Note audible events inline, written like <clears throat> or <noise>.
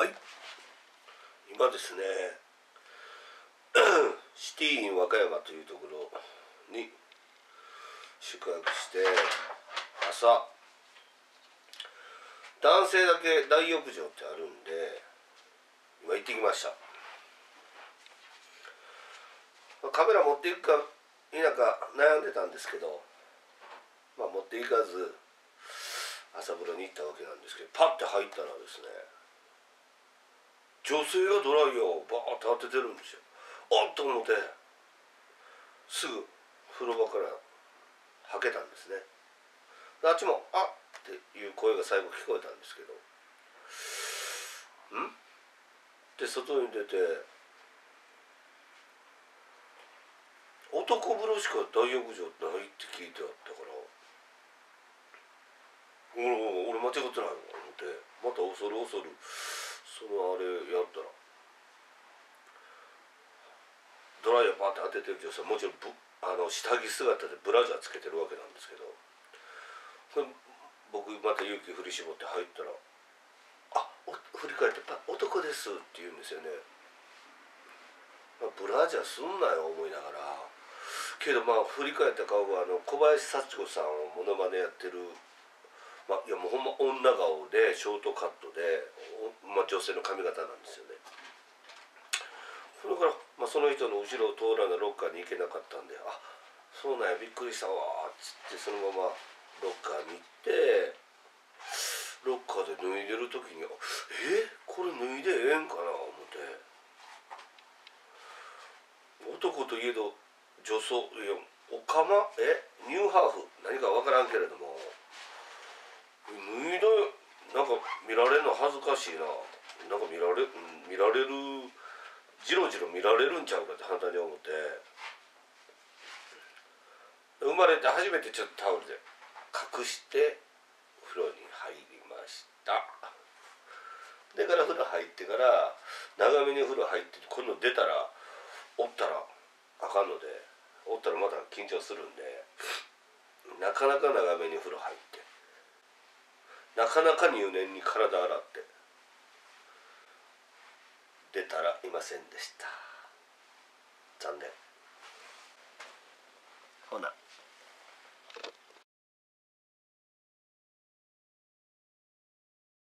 はい。今ですね <clears throat> シティーイン和歌山というところに宿泊して朝男性だけ大浴場ってあるんで今行ってきました。カメラ持っていくか否か悩んでたんですけどまあ持っていかず朝風呂に行ったわけなんですけどパッて入ったらですね女性がドライヤーをバーッて当ててるんですよ。あっと思ってすぐ風呂場からはけたんですね。あっちも「あっ」っていう声が最後聞こえたんですけど「ん?」って外に出て男風呂しか大浴場ないって聞いてあったから俺俺間違ってないの？か思ってまた恐る恐るそのあれやったら。ドライヤーパーって当ててる女性もちろんぶあの下着姿でブラジャーつけてるわけなんですけど。僕また勇気振り絞って入ったら「あお振り返って男です」って言うんですよね。ブラジャーすんなよ思いながら。けどまあ振り返った顔があの小林幸子さんをモノマネやってる。まあ、いやもうほんま女顔でショートカットで、まあ、女性の髪型なんですよねそれから、まあ、その人の後ろを通らないロッカーに行けなかったんで「あそうなんやびっくりしたわ」っつってそのままロッカーに行ってロッカーで脱いでる時に「えこれ脱いでええんかな?」思って男といえど女装いやおかまえニューハーフ何か分からんけれども脱か見られるの恥ずかしいな。なんか見られ見られるじろじろ見られるんちゃうかって簡単に思って。生まれて初めてちょっとタオルで隠して風呂に入りました。でから風呂入ってから長めに風呂入って今度出たらおったらあかんのでおったらまた緊張するんでなかなか長めに風呂入ってなかなか入念に体洗って出たらいませんでした。残念。ほな。